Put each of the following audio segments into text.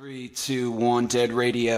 Three, two, one, dead radio.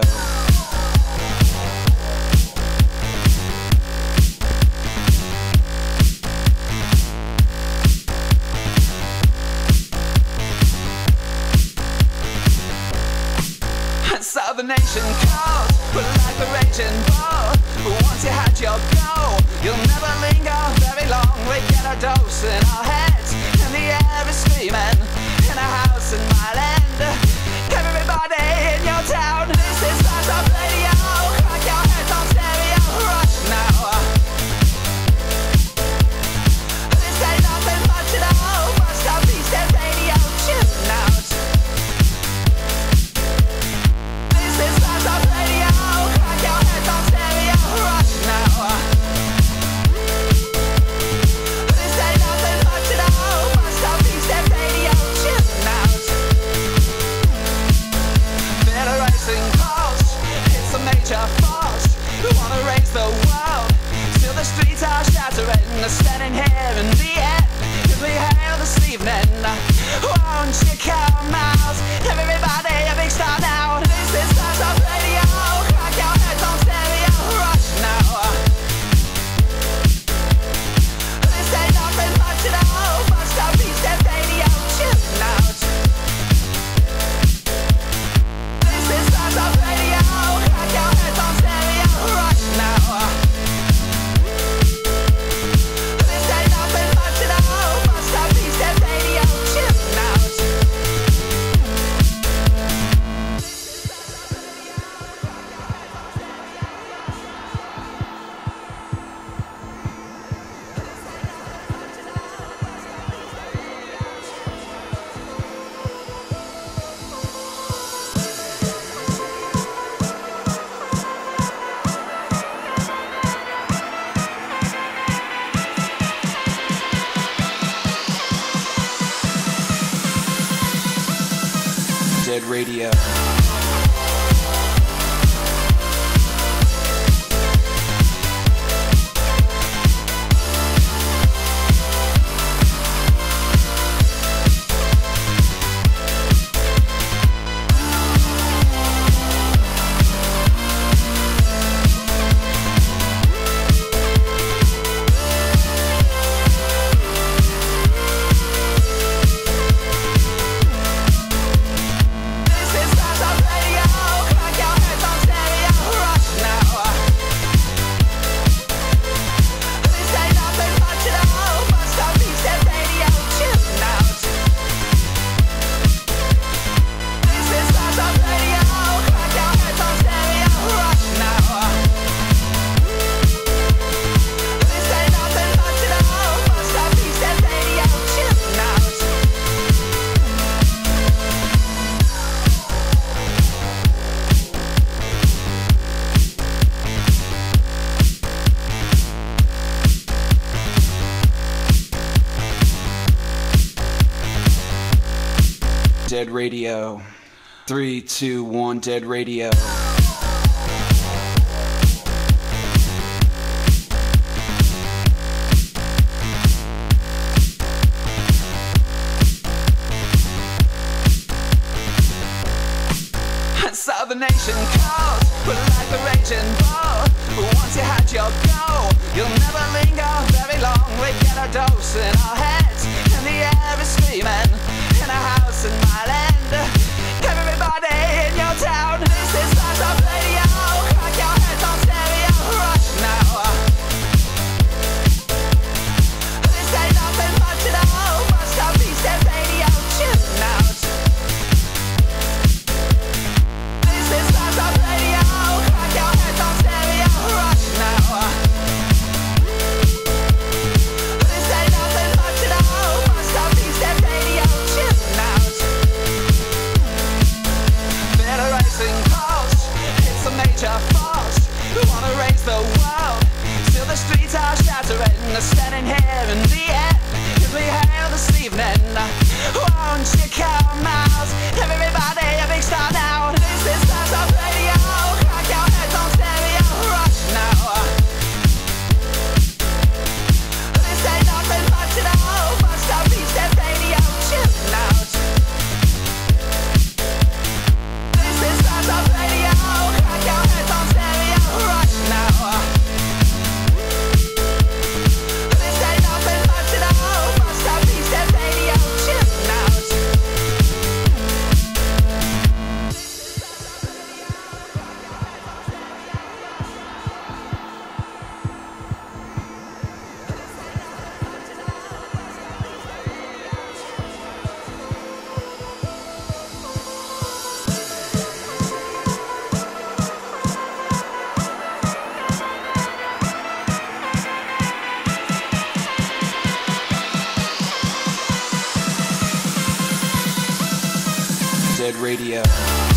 Radio. Dead Radio. Three, two, one, Dead Radio. Radio.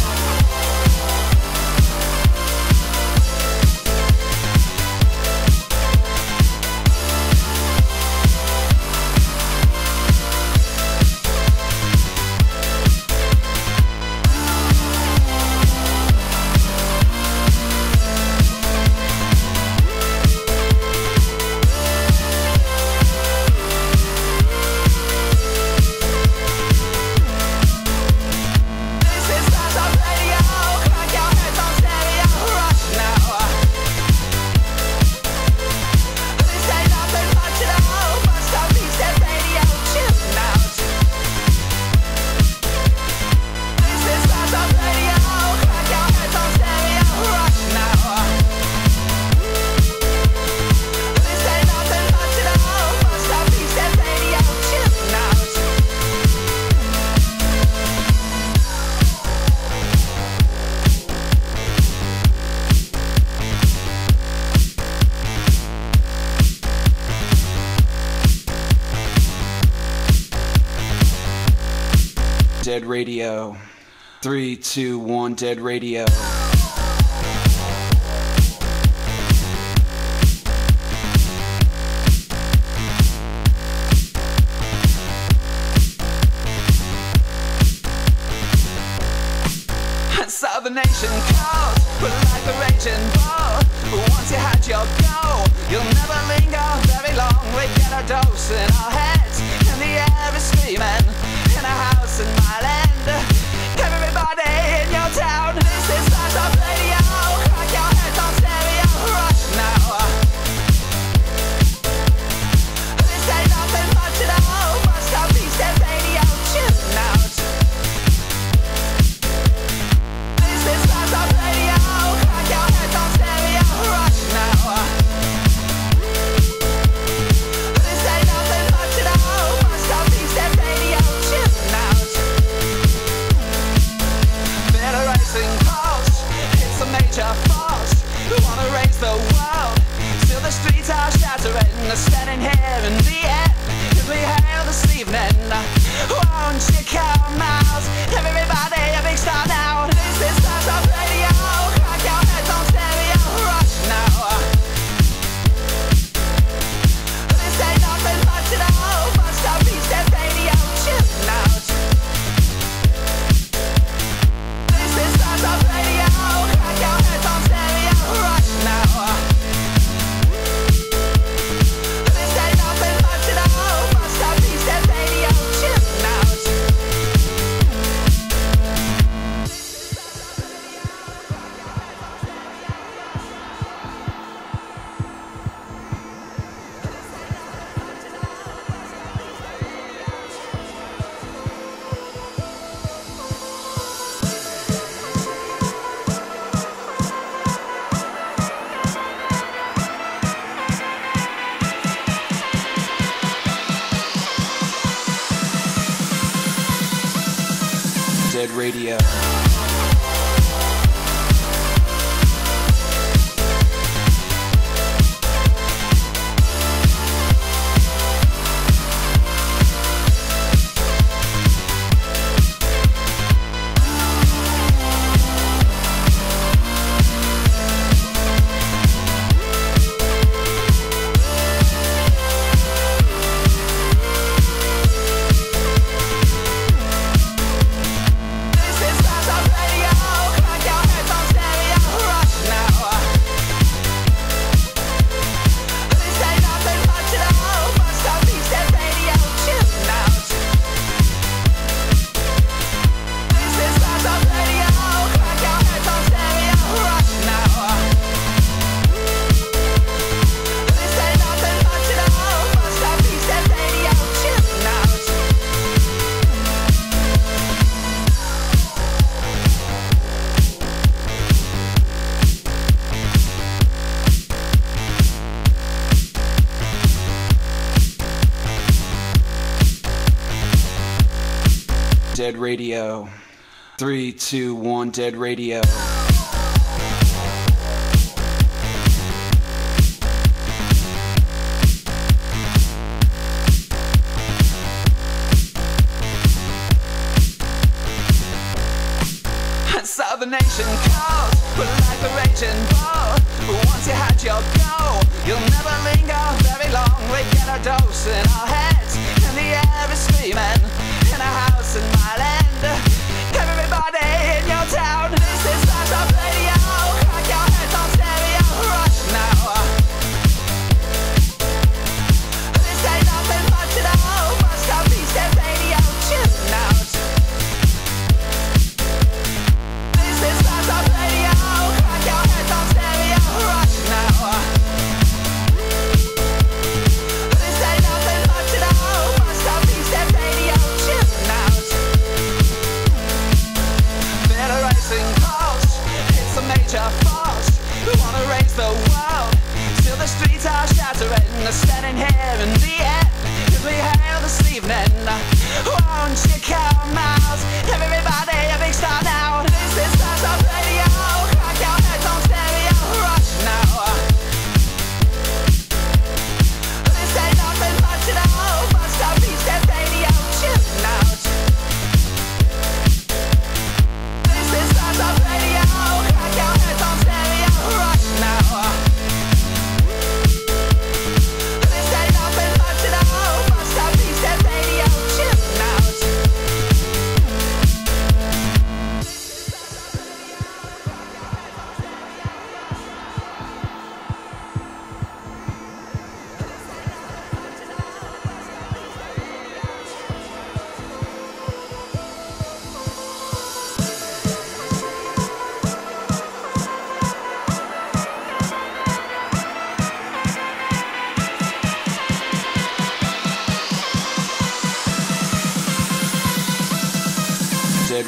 radio. Three, two, one, dead radio. I saw the nation. Radio. Dead Radio. Three, two, one, Dead Radio.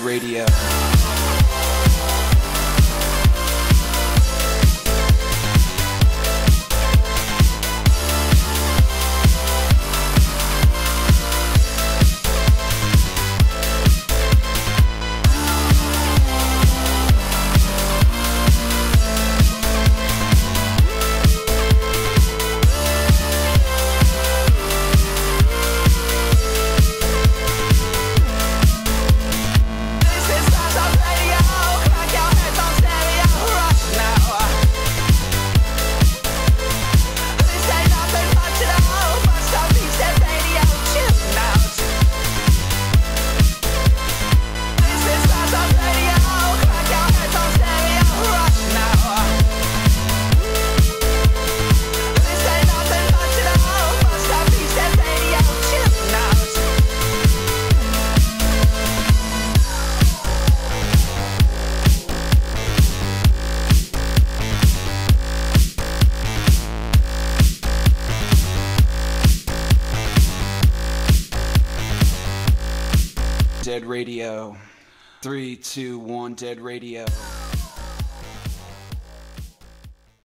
Radio. Radio. Three, two, one, Dead Radio.